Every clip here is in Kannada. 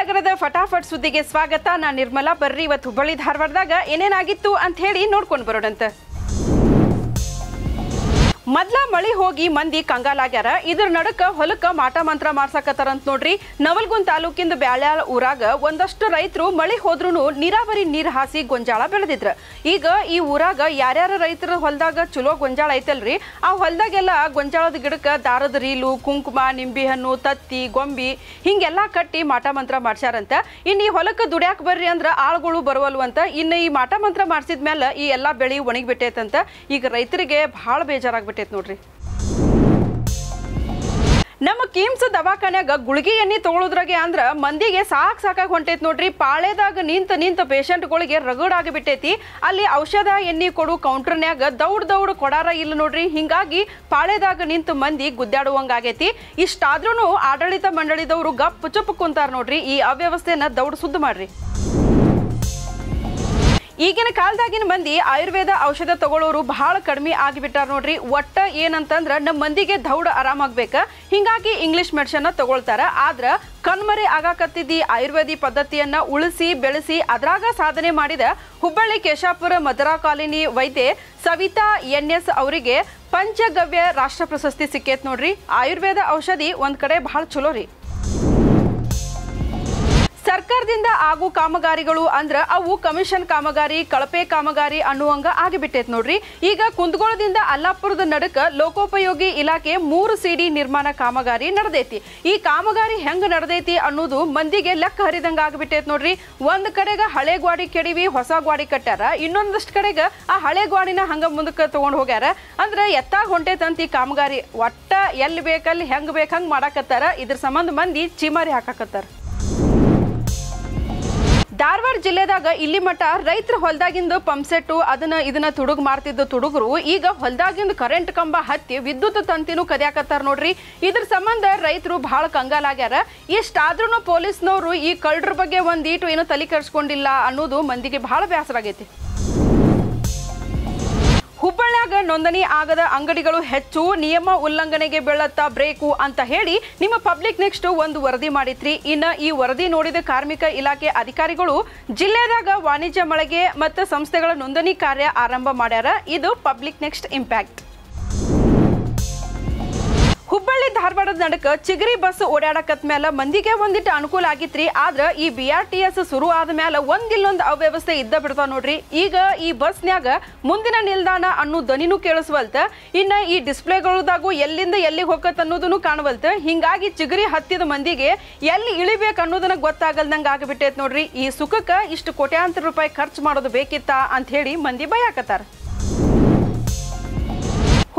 ನಗರದ ಫಟಾಫಟ್ ಸುದ್ದಿಗೆ ಸ್ವಾಗತ. ನಾನು ನಿರ್ಮಲಾ, ಬರ್ರಿ ಇವತ್ತು ಹುಬ್ಬಳ್ಳಿ ಧಾರವಾಡದಾಗ ಏನೇನಾಗಿತ್ತು ಅಂತ ಹೇಳಿ ನೋಡ್ಕೊಂಡು ಬರೋಣಂತ. ಮೊದ್ಲ ಮಳಿ ಹೋಗಿ ಮಂದಿ ಕಂಗಾಲಾಗ್ಯಾರ. ಇದ್ರ ನಡಕ ಹೊಲಕ್ಕ ಮಾಟ ಮಂತ್ರ ಮಾಡ್ಸಕತ್ತಾರಂತ ನೋಡ್ರಿ. ನವಲ್ಗುಂದ್ ತಾಲೂಕಿಂದ ಬ್ಯಾಳ್ಯಾಳ ಊರಾಗ ಒಂದಷ್ಟು ರೈತರು ಮಳಿ ಹೋದ್ರೂ ನೀರಾವರಿ ನೀರ್ ಹಾಸಿ ಗೊಂಜಾಳ ಬೆಳೆದಿದ್ರ. ಈಗ ಈ ಊರಾಗ ಯಾರ್ಯಾರ ರೈತರ ಹೊಲದಾಗ ಚಲೋ ಗೊಂಜಾಳ ಐತಲ್ರಿ, ಆ ಹೊಲದಾಗೆಲ್ಲ ಗೊಂಜಾಳದ ಗಿಡಕ್ಕ ದಾರದ ರೀಲು, ಕುಂಕುಮ ನಿಂಬೆ ಹಣ್ಣು ತತ್ತಿ, ಗೊಂಬಿ ಹಿಂಗೆಲ್ಲಾ ಕಟ್ಟಿ ಮಾಟ ಮಂತ್ರ ಮಾಡ್ಸ್ಯಾರಂತ. ಇನ್ನು ಈ ಹೊಲಕ್ಕೆ ದುಡ್ಯಾಕ್ ಬರ್ರಿ ಅಂದ್ರ ಆಳ್ಗಳು ಬರವಲ್ವು ಅಂತ ಇನ್ನು ಈ ಮಾಟ ಮಂತ್ರ ಮಾಡ್ಸಿದ್ಮೇಲೆ ಈ ಎಲ್ಲಾ ಬೆಳೆ ಒಣಗಿ ಬಿಟ್ಟೈತಂತ ಈಗ ರೈತರಿಗೆ ಬಹಳ ಬೇಜಾರಾಗ್ಬಿಟ್ಟೈತೆ ನೋಡ್ರಿ. ನಮ್ಮ ಕಿಮ್ಸ್ ದವಾಖಾನ್ಯಾಗ ಗುಳಿಗೆ ಎಣ್ಣೆ ತಗೊಳೋದ್ರಾಗೆ ಅಂದ್ರ ಮಂದಿಗೆ ಸಾಕ್ ಸಾಕಾಗಿ ಹೊಂಟೈತಿ ನೋಡ್ರಿ. ಪಾಳೆದಾಗ ನಿಂತ ನಿಂತ ಪೇಷಂಟ್ಗಳಿಗೆ ರಗಡ್ ಬಿಟ್ಟೈತಿ ಅಲ್ಲಿ ಔಷಧ ಎಣ್ಣೆ ಕೊಡು ಕೌಂಟರ್ನ್ಯಾಗ ದೌಡ್ ದೌಡ್ ಕೊಡಾರ ಇಲ್ಲ ನೋಡ್ರಿ. ಹಿಂಗಾಗಿ ಪಾಳೆದಾಗ ನಿಂತ ಮಂದಿ ಗುದ್ದಾಡುವಂಗಾಗೈತಿ ಇಷ್ಟಾದ್ರೂ ಆಡಳಿತ ಮಂಡಳಿದವರು ಗಪ್ ಚುಪ್ ಕುಂತಾರ ನೋಡ್ರಿ. ಈ ಅವ್ಯವಸ್ಥೆನ ದೌಡ್ ಸುದ್ದು ಮಾಡ್ರಿ. ಈಗಿನ ಕಾಲದಾಗಿನ ಮಂದಿ ಆಯುರ್ವೇದ ಔಷಧ ತಗೊಳ್ಳೋರು ಬಹಳ ಕಡಿಮೆ ಆಗಿಬಿಟ್ಟಾರ ನೋಡ್ರಿ. ಒಟ್ಟ ಏನಂತಂದ್ರ ನಮ್ಮ ಮಂದಿಗೆ ದೌಡ ಆರಾಮಾಗ್ಬೇಕ. ಹಿಂಗಾಗಿ ಇಂಗ್ಲಿಷ್ ಮೆಡಿಸನ್ ತಗೊಳ್ತಾರ. ಆದ್ರ ಕಣ್ಮರೆ ಆಗಾಕತ್ತಿದ್ದಿ ಆಯುರ್ವೇದಿ ಪದ್ಧತಿಯನ್ನ ಉಳಿಸಿ, ಬೆಳೆಸಿ, ಅದ್ರಾಗ ಸಾಧನೆ ಮಾಡಿದ ಹುಬ್ಬಳ್ಳಿ ಕೇಶಾಪುರ ಮದರಾ ಕಾಲೋನಿ ವೈದ್ಯೆ ಸವಿತಾ ಎನ್ ಎಸ್ ಅವರಿಗೆ ಪಂಚಗವ್ಯ ರಾಷ್ಟ್ರ ಪ್ರಶಸ್ತಿ ಸಿಕ್ಕೇತ್ ನೋಡ್ರಿ. ಆಯುರ್ವೇದ ಔಷಧಿ ಒಂದ್ ಕಡೆ ಬಹಳ ಚಲೋ ರೀ. ಸರ್ಕಾರದಿಂದ ಆಗು ಕಾಮಗಾರಿಗಳು ಅಂದ್ರ ಅವು ಕಮಿಷನ್ ಕಾಮಗಾರಿ, ಕಳಪೆ ಕಾಮಗಾರಿ ಅನ್ನುವಂಗ ಆಗಿಬಿಟ್ಟೈತ್ ನೋಡ್ರಿ. ಈಗ ಕುಂದಗೋಳದಿಂದ ಅಲ್ಲಾಪುರದ ನಡಕ ಲೋಕೋಪಯೋಗಿ ಇಲಾಖೆ ಮೂರು ಸಿಡಿ ನಿರ್ಮಾಣ ಕಾಮಗಾರಿ ನಡೆದೈತಿ. ಈ ಕಾಮಗಾರಿ ಹೆಂಗ್ ನಡೆದೈತಿ ಅನ್ನೋದು ಮಂದಿಗೆ ಲೆಕ್ಕ ಹರಿದಂಗ ಆಗಿಬಿಟ್ಟೈತ್ ನೋಡ್ರಿ. ಒಂದ್ ಕಡೆಗ ಹಳೆ ಗ್ವಾಡಿ ಕೆಡಿವಿ, ಹೊಸ ಗ್ವಾಡಿ ಕಟ್ಟಾರ ಇನ್ನೊಂದಷ್ಟು ಕಡೆಗ ಆ ಹಳೆ ಗ್ವಾಡಿನ ಹಂಗ ಮುಂದಕ್ಕೆ ತಗೊಂಡ್ ಹೋಗ್ಯಾರ. ಅಂದ್ರ ಎತ್ತಾಗ ಹೊಂಟೈತಂತ ಈ ಕಾಮಗಾರಿ. ಒಟ್ಟ ಎಲ್ಲಿ ಬೇಕಲ್ಲಿ ಹೆಂಗ್ ಬೇಕಂಗ್ ಮಾಡಾಕತ್ತಾರ. ಇದ್ರ ಸಂಬಂಧ ಮಂದಿ ಚಿಮಾರಿ ಹಾಕಾಕತ್ತಾರ. ಧಾರವಾಡ ಜಿಲ್ಲೆದಾಗ ಇಲ್ಲಿ ಮಠ ರೈತರ ಹೊಲದಾಗಿಂದ ಪಂಪ್ಸೆಟ್ಟು ಅದನ್ನ ಇದನ್ನ ತುಡುಗು ಮಾಡ್ತಿದ್ದ ತುಡುಗರು ಈಗ ಹೊಲದಾಗಿಂದ ಕರೆಂಟ್ ಕಂಬ ಹತ್ತಿ ವಿದ್ಯುತ್ ತಂತಿನೂ ಕದಿಯಾಕತ್ತಾರ ನೋಡ್ರಿ. ಇದ್ರ ಸಂಬಂಧ ರೈತರು ಬಹಳ ಕಂಗಾಲಾಗ್ಯಾರ ಎಷ್ಟಾದ್ರೂ ಪೊಲೀಸ್ನವರು ಈ ಕಳ್ಳರ ಬಗ್ಗೆ ಒಂದೀಟು ಏನೋ ತಲೆ ಕೆಡಿಸ್ಕೊಂಡಿಲ್ಲ ಅನ್ನೋದು ಮಂದಿಗೆ ಬಹಳ ಬೇಸರ ಆಗೈತಿ. ಹುಬ್ಬಳ್ಳಿಯಾಗ ನೋಂದಣಿ ಆಗದ ಅಂಗಡಿಗಳು ಹೆಚ್ಚು, ನಿಯಮ ಉಲ್ಲಂಘನೆಗೆ ಬೀಳತ್ತ ಬ್ರೇಕು ಅಂತ ಹೇಳಿ ನಿಮ್ಮ ಪಬ್ಲಿಕ್ ನೆಕ್ಸ್ಟ್ ಒಂದು ವರದಿ ಮಾಡಿತ್ರಿ ಇನ್ನ ಈ ವರದಿ ನೋಡಿದ ಕಾರ್ಮಿಕ ಇಲಾಖೆ ಅಧಿಕಾರಿಗಳು ಜಿಲ್ಲೆದಾಗ ವಾಣಿಜ್ಯ ಮಳಿಗೆ ಮತ್ತು ಸಂಸ್ಥೆಗಳ ನೋಂದಣಿ ಕಾರ್ಯ ಆರಂಭ ಮಾಡ್ಯಾರ. ಇದು ಪಬ್ಲಿಕ್ ನೆಕ್ಸ್ಟ್ ಇಂಪ್ಯಾಕ್ಟ್. ಧಾರವಾಡದ ನಡಕ ಚಿಗರಿ ಬಸ್ ಓಡಾಡಕತ್ ಮೇಲೆ ಮಂದಿಗೆ ಒಂದಿಟ್ಟು ಅನುಕೂಲ ಆಗಿತ್ರಿ. ಆದ್ರ ಈ ಬಿ ಆರ್ ಟಿ ಎಸ್ ಶುರು ಆದ ಮೇಲೆ ಒಂದಿಲ್ಲೊಂದು ಅವ್ಯವಸ್ಥೆ ಇದ್ದ ಬಿಡ್ತಾವ ನೋಡ್ರಿ. ಈಗ ಈ ಬಸ್ನ್ಯಾಗ ಮುಂದಿನ ನಿಲ್ದಾಣ ಅನ್ನೋ ದನಿನೂ ಕೇಳಿಸ್ವಲ್ತ. ಇನ್ನ ಈ ಡಿಸ್ಪ್ಲೇಗಳದಾಗೂ ಎಲ್ಲಿಂದ ಎಲ್ಲಿಗೆ ಹೋಗತ್ ಅನ್ನೋದನ್ನು ಕಾಣವಲ್ತ. ಹಿಂಗಾಗಿ ಚಿಗರಿ ಹತ್ತಿದ ಮಂದಿಗೆ ಎಲ್ಲಿ ಇಳಿಬೇಕು ಅನ್ನೋದನ್ನ ಗೊತ್ತಾಗಲ್ದಂಗ ಆಗಿಬಿಟ್ಟೈತ್ ನೋಡ್ರಿ. ಈ ಸುಖಕ್ಕೆ ಇಷ್ಟು ಕೋಟ್ಯಾಂತರ ರೂಪಾಯಿ ಖರ್ಚು ಮಾಡೋದು ಬೇಕಿತ್ತ ಅಂತ ಹೇಳಿ ಮಂದಿ ಬಯಾಕತ್ತಾರ.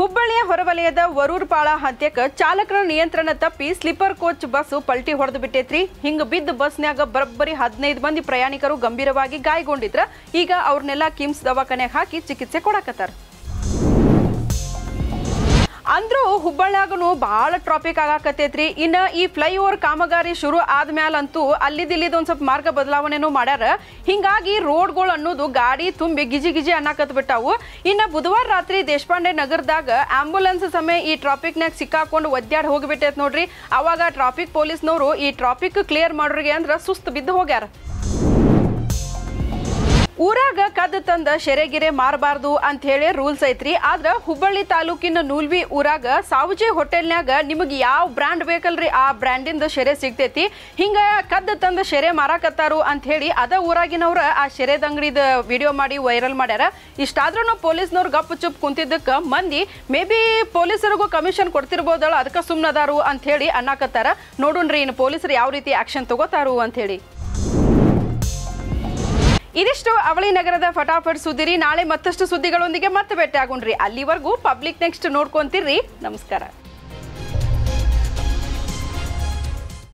ಹುಬ್ಬಳ್ಳಿಯ ಹೊರವಲಯದ ವರೂರ್ಪಾಳ ಪಾಳ ಚಾಲಕನ ಚಾಲಕರ ನಿಯಂತ್ರಣ ತಪ್ಪಿ ಸ್ಲೀಪರ್ ಕೋಚ್ ಬಸ್ ಪಲ್ಟಿ ಹೊಡೆದು ಬಿಟ್ಟೈತ್ರಿ. ಹಿಂಗ ಬಿದ್ದ ಬಸ್ನ್ಯಾಗ ಬರಬ್ಬರಿ ಹದಿನೈದು ಮಂದಿ ಪ್ರಯಾಣಿಕರು ಗಂಭೀರವಾಗಿ ಗಾಯಗೊಂಡಿದ್ರ. ಈಗ ಅವ್ರನ್ನೆಲ್ಲ ಕಿಮ್ಸ್ ದವಾಖಾನೆಗೆ ಹಾಕಿ ಚಿಕಿತ್ಸೆ ಕೊಡಕತ್ತಾರ. ಅಂದ್ರೂ ಹುಬ್ಬಳ್ಳಿಯಾಗನು ಭಾಳ ಟ್ರಾಫಿಕ್ ಆಗಾಕತ್ತೈತ್ರಿ. ಇನ್ನ ಈ ಫ್ಲೈಓವರ್ ಕಾಮಗಾರಿ ಶುರು ಆದ್ಮ್ಯಾಲಂತೂ ಅಲ್ಲಿದಿಲ್ಲಿದ ಒಂದ್ ಸ್ವಲ್ಪ ಮಾರ್ಗ ಬದಲಾವಣೆನೂ ಮಾಡ್ಯಾರ. ಹಿಂಗಾಗಿ ರೋಡ್ಗಳು ಅನ್ನೋದು ಗಾಡಿ ತುಂಬಿ ಗಿಜಿ ಗಿಜಿ ಅನ್ನಕತ್ ಬಿಟ್ಟಾವು. ಇನ್ನ ಬುಧವಾರ ರಾತ್ರಿ ದೇಶಪಾಂಡೆ ನಗರದಾಗ ಆಂಬ್ಯುಲೆನ್ಸ್ ಸಮಯ ಈ ಟ್ರಾಫಿಕ್ನಾಗ ಸಿಕ್ಕಾಕೊಂಡು ಒದ್ಯಾಡ್ ಹೋಗಿಬಿಟ್ಟೈತ್ ನೋಡ್ರಿ. ಅವಾಗ ಟ್ರಾಫಿಕ್ ಪೊಲೀಸ್ನವರು ಈ ಟ್ರಾಫಿಕ್ ಕ್ಲಿಯರ್ ಮಾಡೋರಿಗೆ ಅಂದ್ರ ಸುಸ್ತು ಬಿದ್ದು ಹೋಗ್ಯಾರ. ಊರಾಗ ಕದ್ದು ತಂದ ಶೆರೆಗಿರೆ ಮಾರಬಾರ್ದು ಅಂತ ಹೇಳಿ ರೂಲ್ಸ್ ಐತ್ರಿ. ಆದ್ರ ಹುಬ್ಬಳ್ಳಿ ತಾಲೂಕಿನ ನೂಲ್ವಿ ಊರಾಗ ಸಾವುಜಿ ಹೋಟೆಲ್ನ್ಯಾಗ ನಿಮಗೆ ಯಾವ ಬ್ರ್ಯಾಂಡ್ ಬೇಕಲ್ರಿ? ಆ ಬ್ರ್ಯಾಂಡಿಂದ ಶೆರೆ ಸಿಗ್ತೈತಿ. ಹಿಂಗ ಕದ್ದು ತಂದ ಶೆರೆ ಮಾರಾಕತ್ತಾರು ಅಂತ ಹೇಳಿ ಅದ ಊರಾಗಿನವ್ರ ಆ ಶೆರೆದ ಅಂಗಡಿದ ವಿಡಿಯೋ ಮಾಡಿ ವೈರಲ್ ಮಾಡ್ಯಾರ. ಇಷ್ಟಾದ್ರೂ ಪೊಲೀಸ್ನವ್ರು ಗಪ್ಪು ಚುಪ್ ಕುಂತಿದ್ದಕ್ಕ ಮಂದಿ ಮೇ ಬಿ ಪೊಲೀಸರಿಗೂ ಕಮಿಷನ್ ಕೊಡ್ತಿರ್ಬೋದಳ ಅದಕ್ಕೆ ಸುಮ್ಮನದಾರು ಅಂತ ಹೇಳಿ ಅನ್ನಾಕತ್ತಾರ. ನೋಡೋಣ್ರಿ ಇನ್ನು ಪೊಲೀಸರು ಯಾವ ರೀತಿ ಆಕ್ಷನ್ ತಗೋತಾರು ಅಂತ ಹೇಳಿ. ಇದಿಷ್ಟು ಅವಳಿ ನಗರದ ಫಟಾಫಟ್ ಸುದ್ದಿರಿ. ನಾಳೆ ಮತ್ತಷ್ಟು ಸುದ್ದಿಗಳೊಂದಿಗೆ ಮತ್ತೆ ಭೇಟಿ ಆಗೋಣ್ರಿ ಅಲ್ಲಿವರೆಗೂ ಪಬ್ಲಿಕ್ ನೆಕ್ಸ್ಟ್ ನೋಡ್ಕೊಂತಿರ್ರಿ ನಮಸ್ಕಾರ.